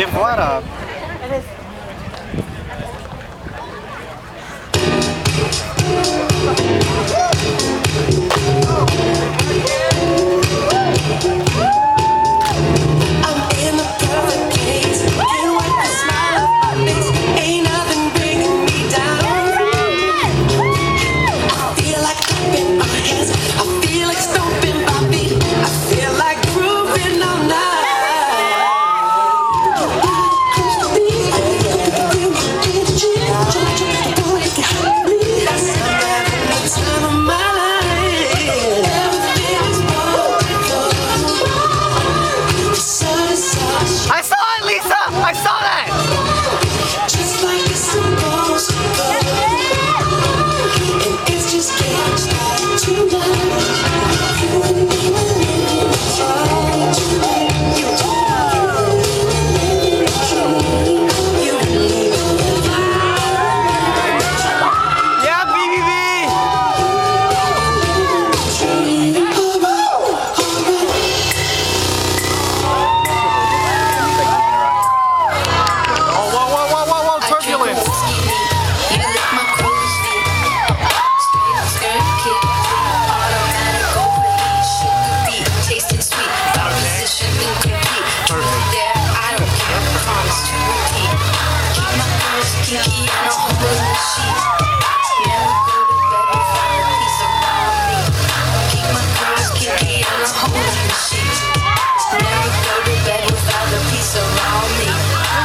Devora. Beleza. This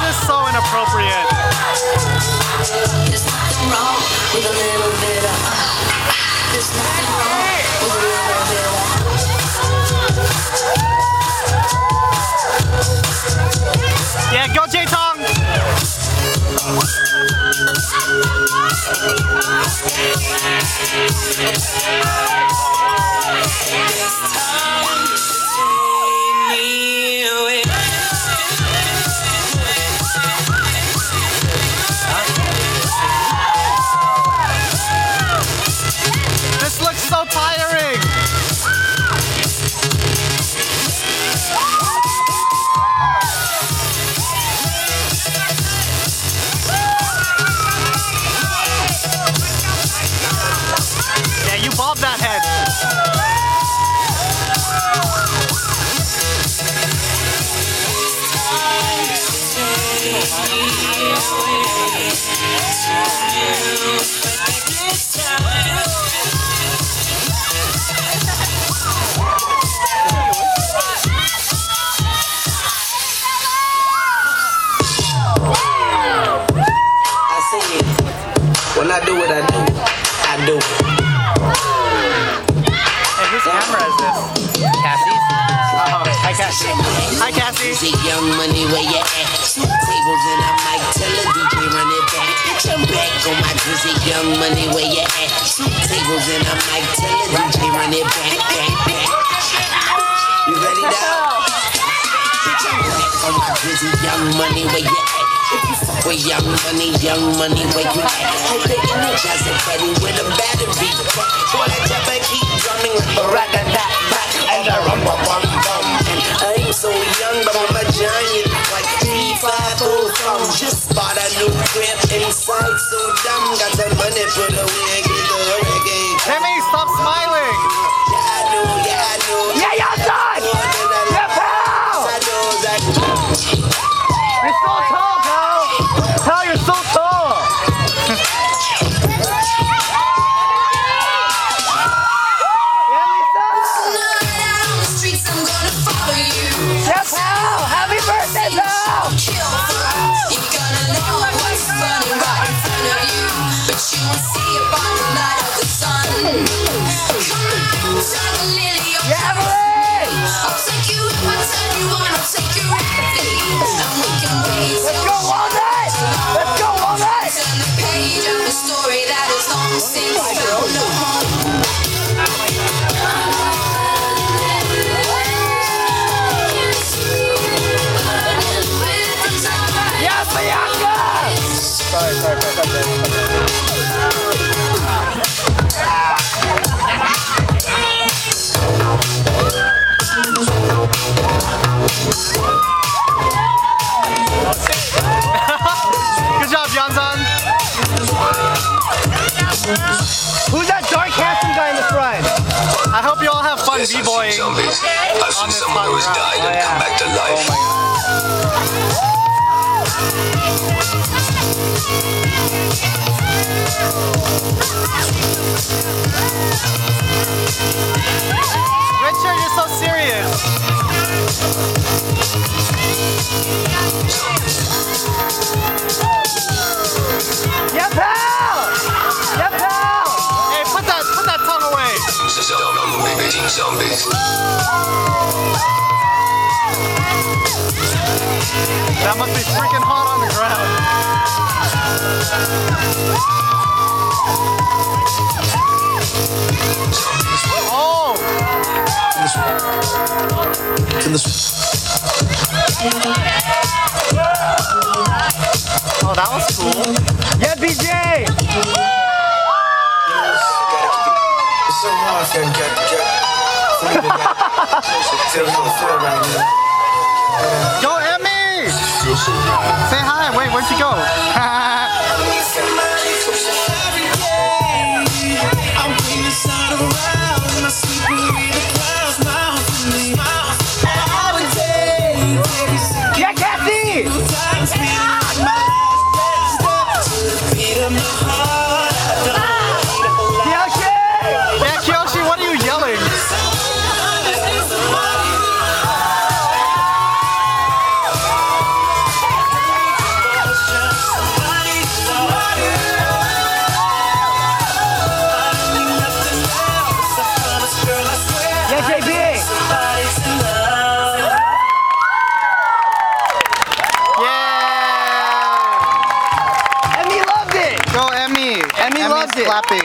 is so inappropriate. This do. Hey, whose camera is this? Cassie's? Oh, hi Cassie. Hi Cassie. See young money where you at. Two tables and I might tell a DJ run it back. Get your back on my drizzy young money where you at. Two tables and I might tell a DJ run it back, back, back. You ready now? Get your back on my drizzy young money where you at. With young money, young money where you at. Hope they energize it, buddy, with a battery. Boy, that jumper keep drumming like a rat-a-tat-tat. And a rum-bum-bum-bum. And I ain't so young, but I'm a giant. Like three, five, four, from. Just bought a new crib inside, so dumb. Got some money for the on this someone hot who has ground. died Oh, and yeah. come back to life. Oh. Richard, you're so serious. Yeah, pal! Yeah, pal! Hey, put that, put that tongue away. Zombie, zombies. That must be freaking hot on the ground. Oh! This Oh, that was cool. Yeah, BJ! It's so hard for him to get, get food and Go, Emmy! Say hi. Wait, where'd you go? Clapping.